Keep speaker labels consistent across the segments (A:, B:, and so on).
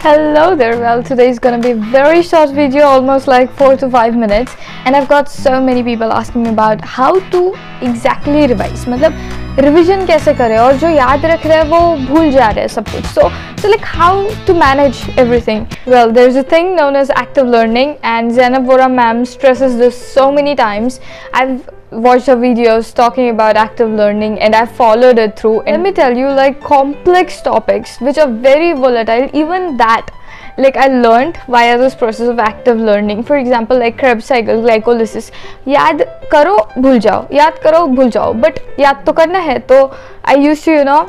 A: Hello there, well today is gonna be a very short video, almost like 4 to 5 minutes and I've got so many people asking me about how to exactly revise मतलब revision कैसे करें और जो याद रख रहे हैं वो भूल जा रहे हैं सब कुछ so so like how to manage everything well there's a thing known as active learning and Zainab Vora ma'am stresses this so many times I've watched her videos talking about active learning and I followed it through. And let me tell you, like complex topics which are very volatile, even that like I learned via this process of active learning. For example, like Krebs cycle, glycolysis. याद करो भूल जाओ याद करो भूल जाओ but याद तो करना है तो I used to you know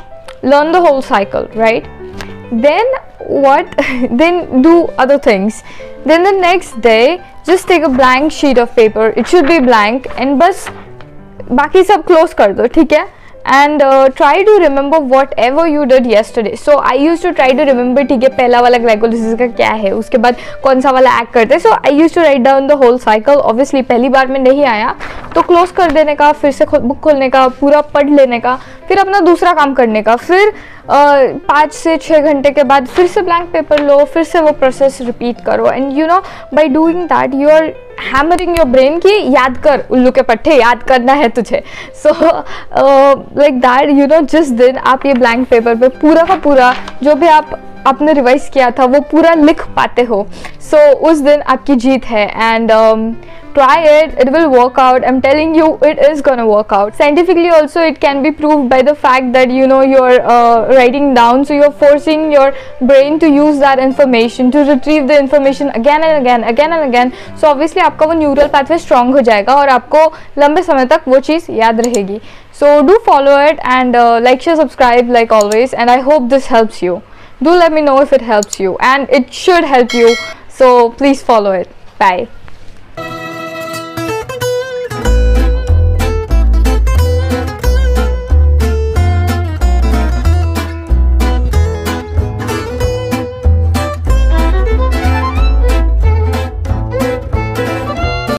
A: learn the whole cycle right then what then do other things then the next day just take a blank sheet of paper it should be blank and बस बाकी सब close कर दो ठीक है and try to remember whatever you did yesterday so I use to try to remember ठीक है, पहला वाला ग्लाइकोलिसिस का क्या है, उसके बाद कौन सा वाला एक्ट करते हैं. So I use to write down the whole cycle obviously पहली बार में नहीं आया तो क्लोज कर देने का, फिर से बुक खोलने का, पूरा पढ़ लेने का, फिर अपना दूसरा काम करने का. फिर पाँच से छः घंटे के बाद फिर से ब्लैंक पेपर लो, फिर से वो प्रोसेस रिपीट करो. And you know by doing that you are hammering your brain की याद कर उल्लू के पट्टे याद करना है तुझे। So like that you know जिस दिन आप ये ब्लैंक पेपर पे पूरा का पूरा जो भी आप आपने रिवाइज किया था वो पूरा लिख पाते हो। सो so, उस दिन आपकी जीत है and try it it will work out i'm telling you it is gonna work out scientifically also it can be proved by the fact that you know you're uh, writing down so you're forcing your brain to use that information to retrieve the information again and again again and again so obviously आपका वो neural pathway strong हो जाएगा और आपको लंबे समय तक वो चीज़ याद रहेगी so do follow it and uh, like share subscribe like always and i hope this helps you do let me know if it helps you and it should help you so please follow it bye